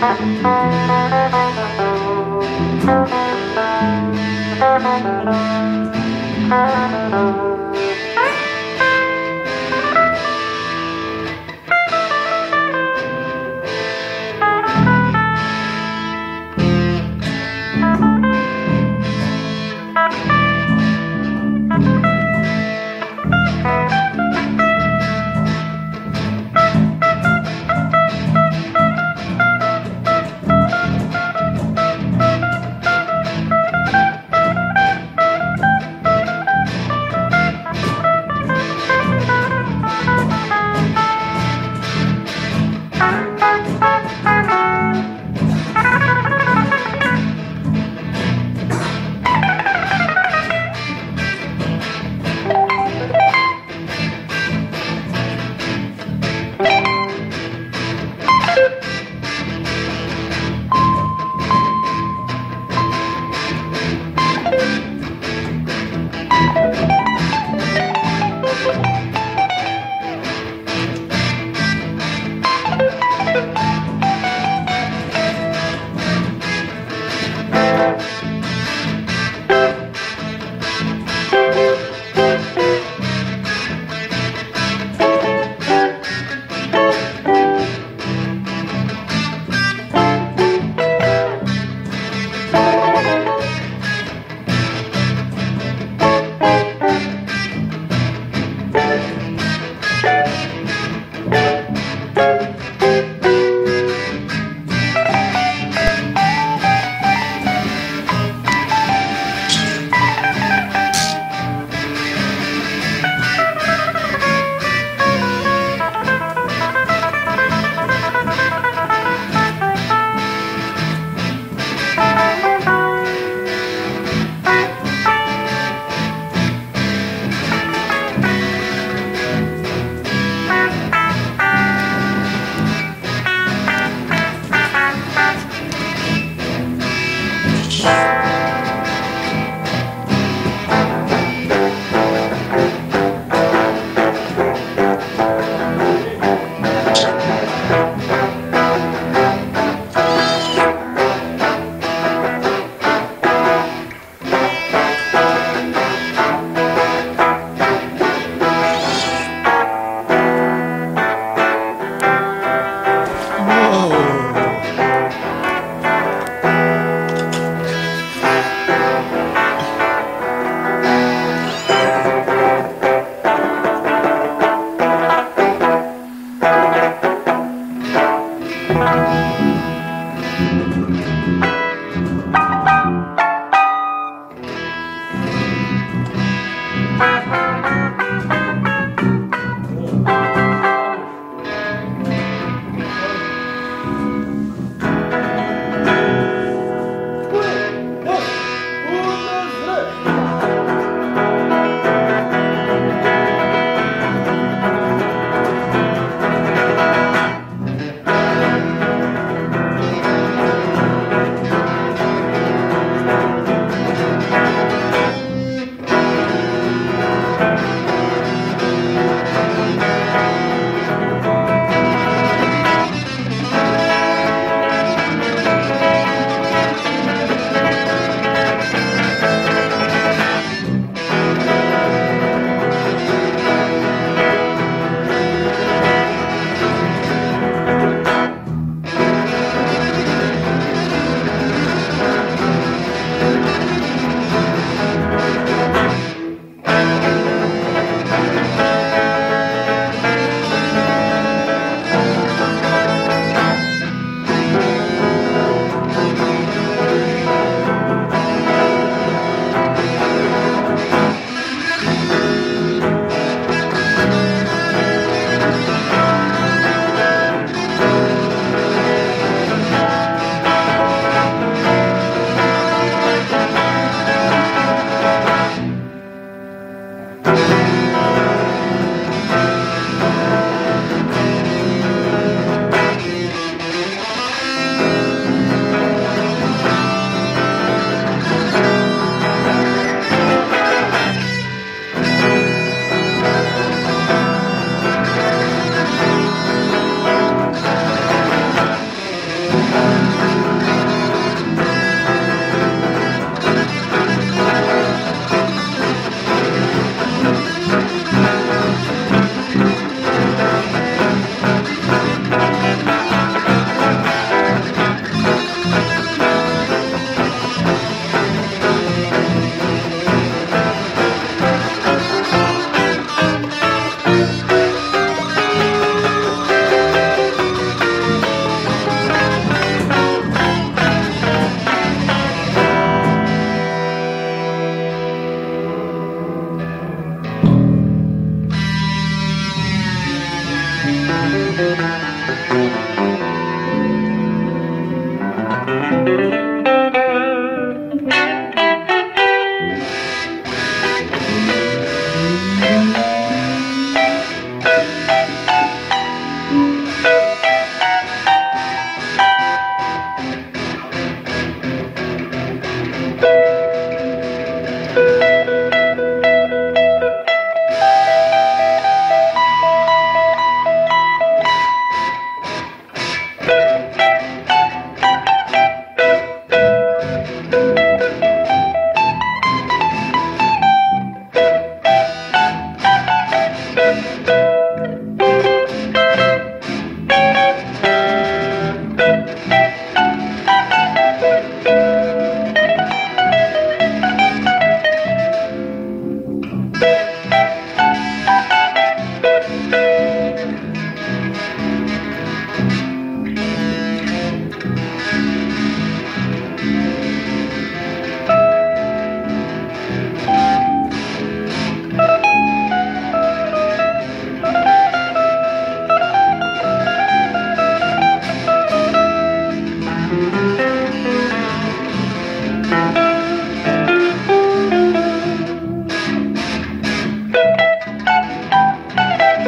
Thank Shh.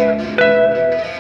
Música